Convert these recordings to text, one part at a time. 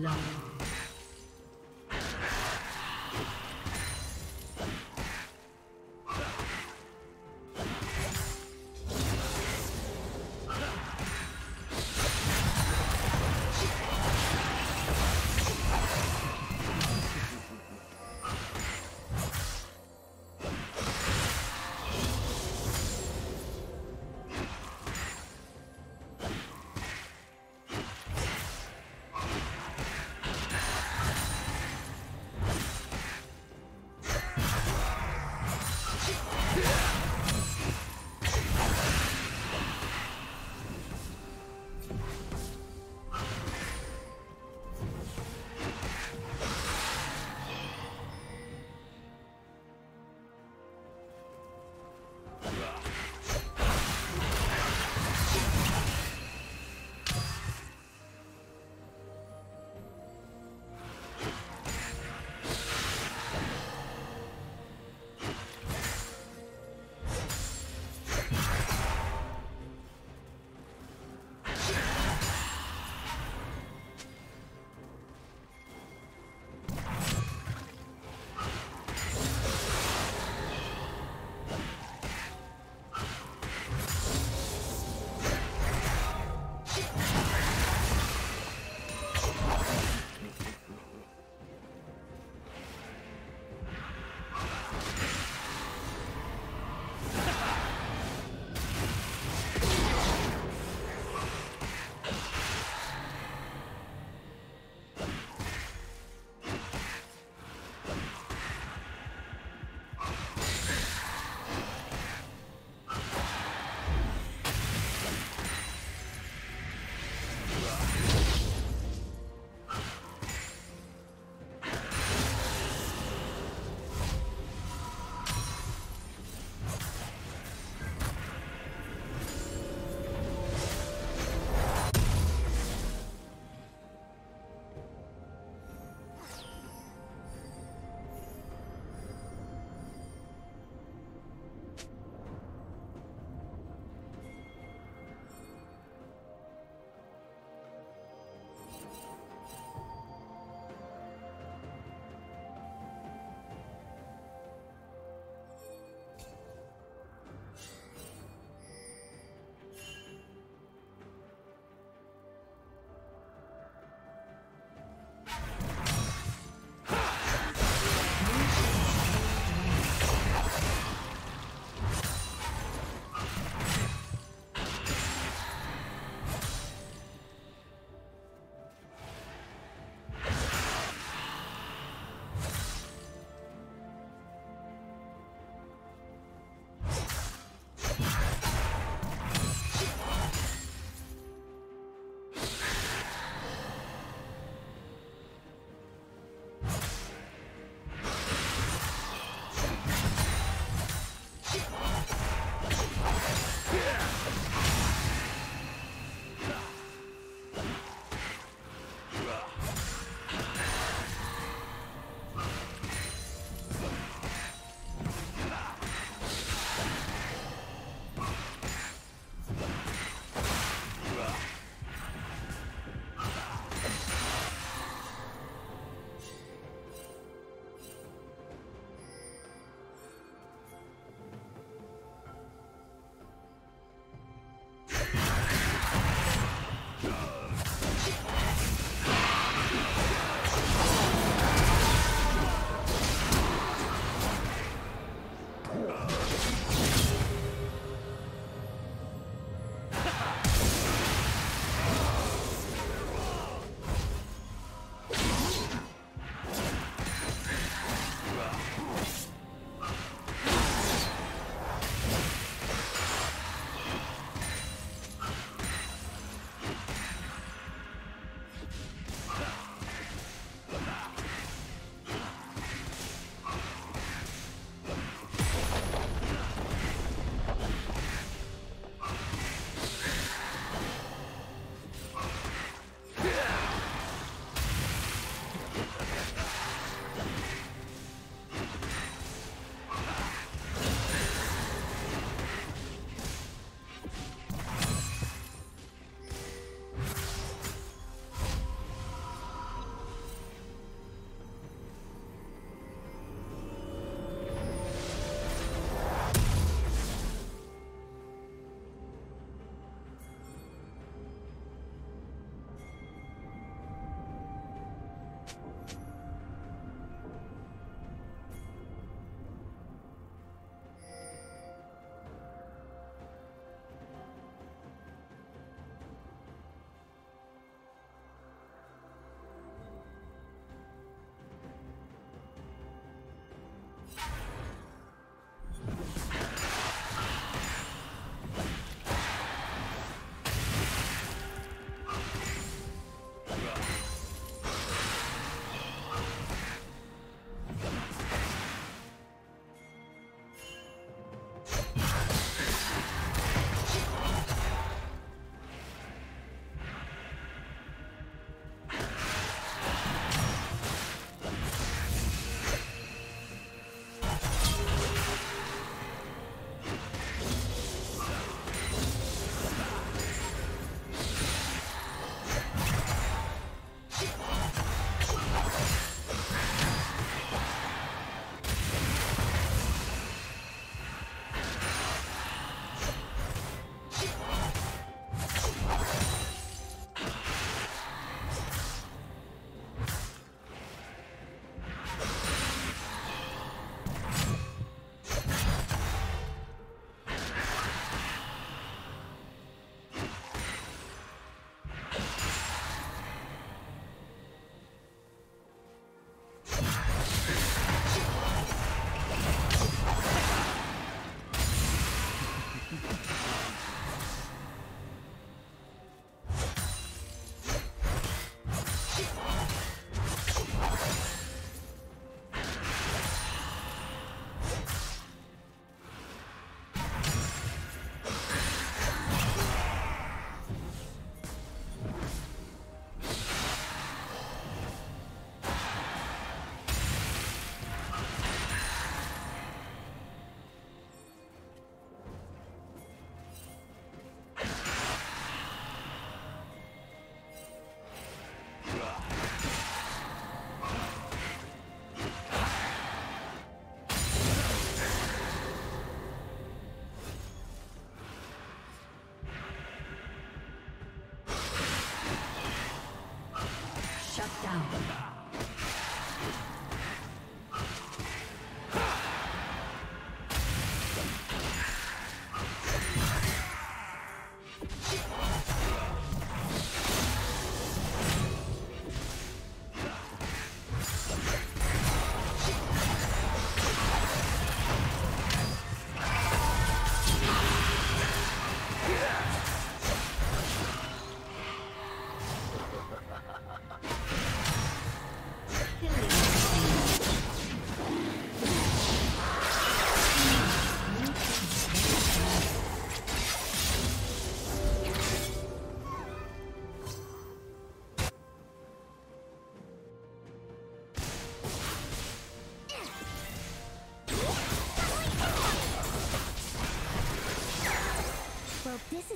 Blood.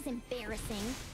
Was embarrassing.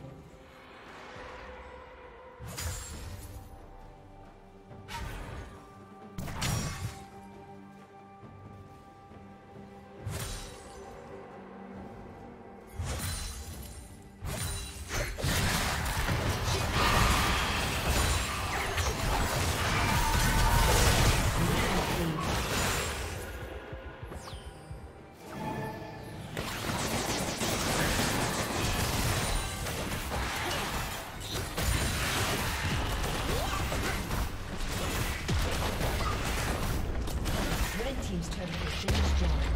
A summoner